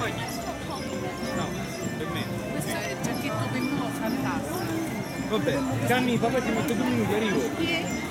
bagnino. No, per me. Questo è il giacchetto pennuto fantastico. Vabbè, Cammi, papà ti metto due minuti, arrivo. Sì.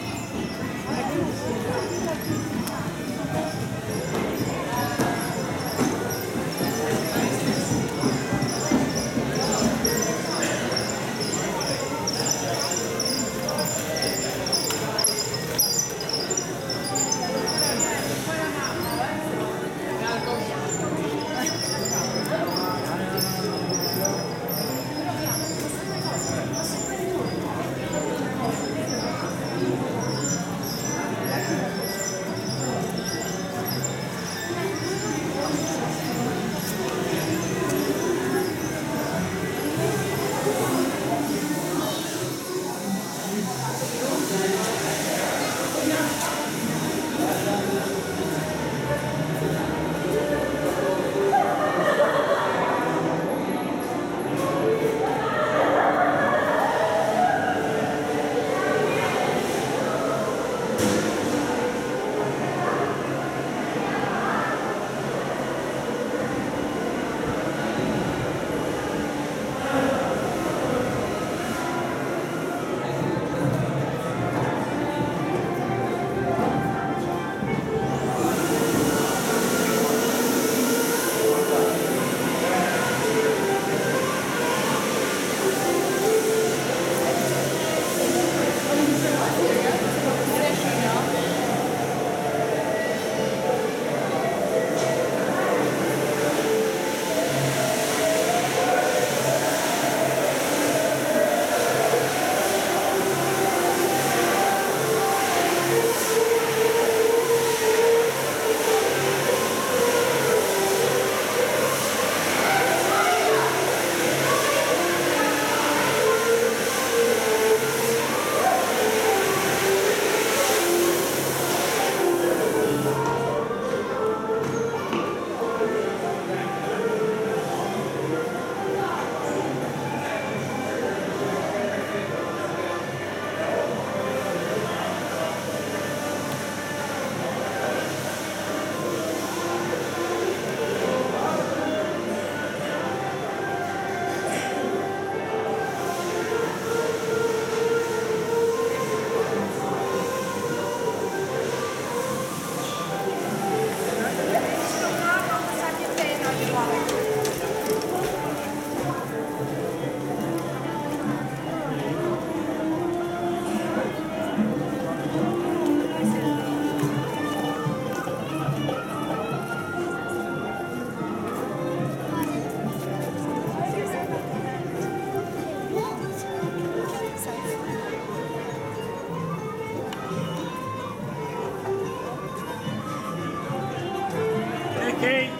Okay.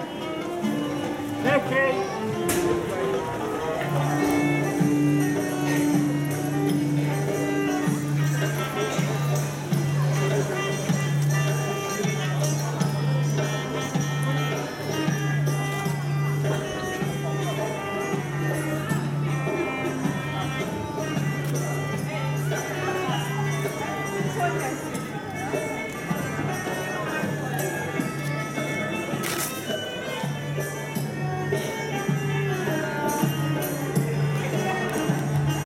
Okay.